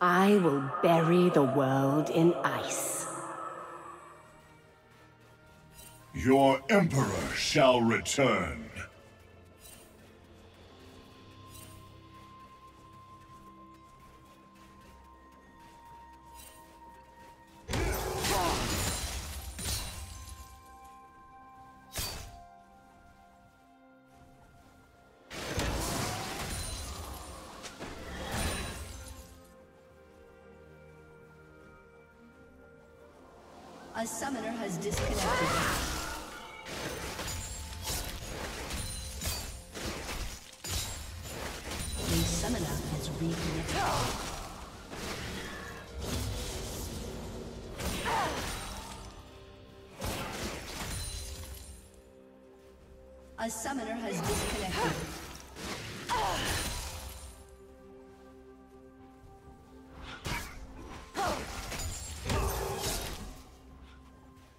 I will bury the world in ice. Your Emperor shall return.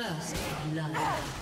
First blood.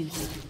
Executed.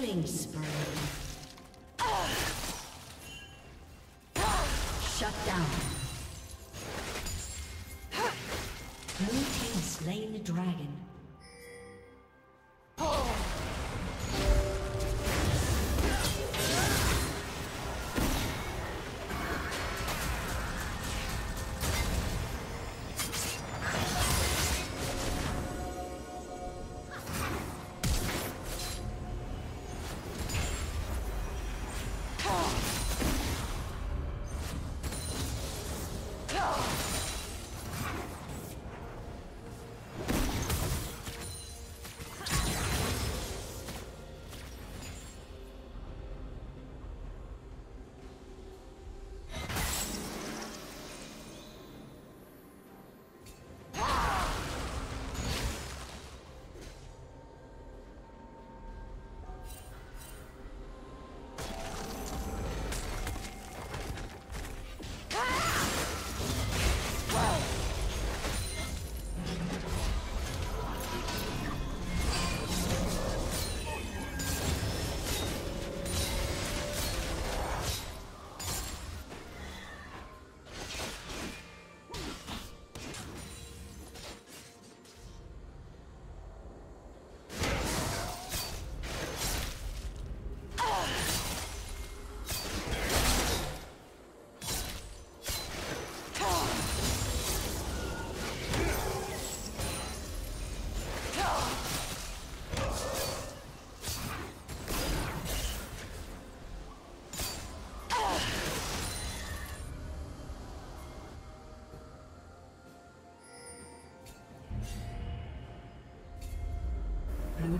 Killing spree. Shut down. Blue team slain the dragon.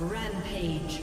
Rampage.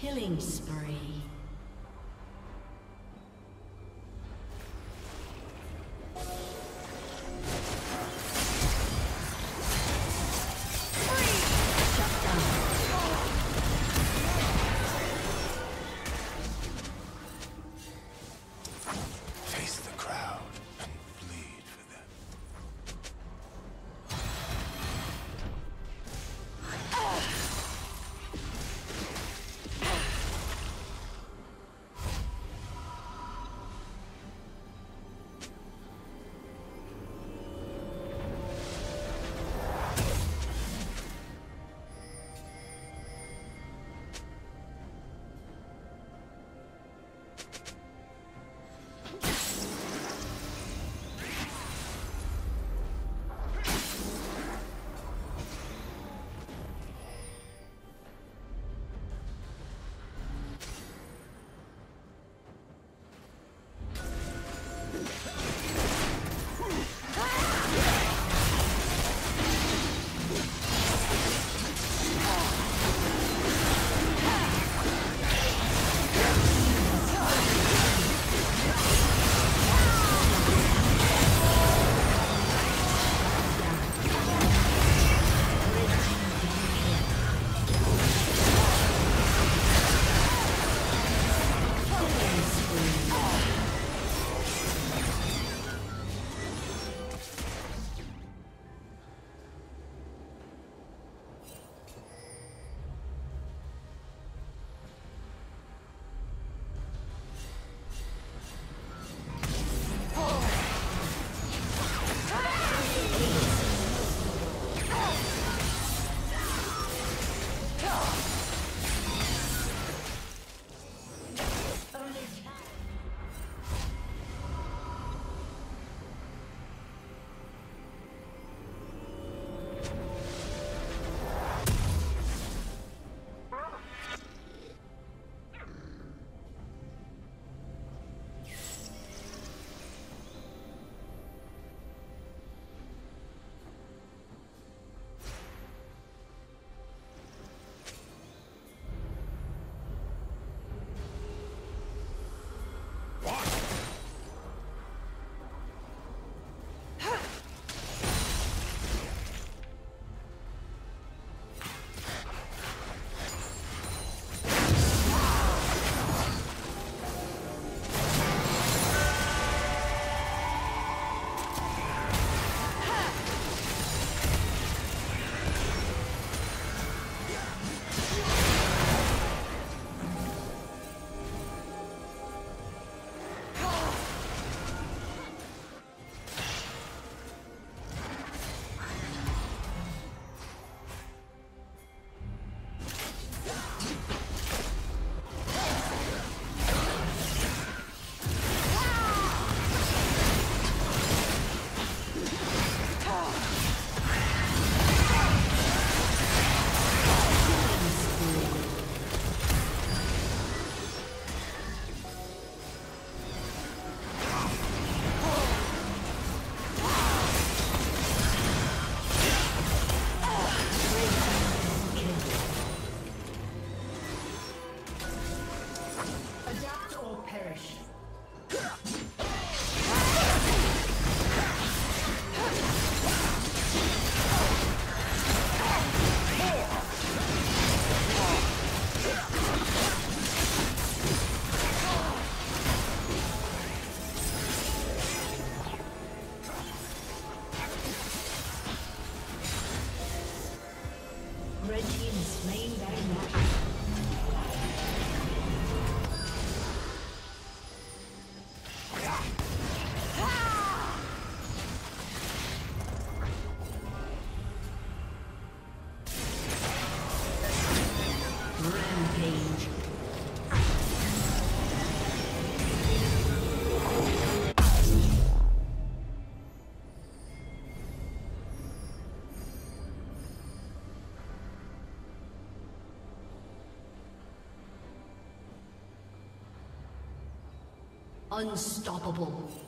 Killing spree. Unstoppable.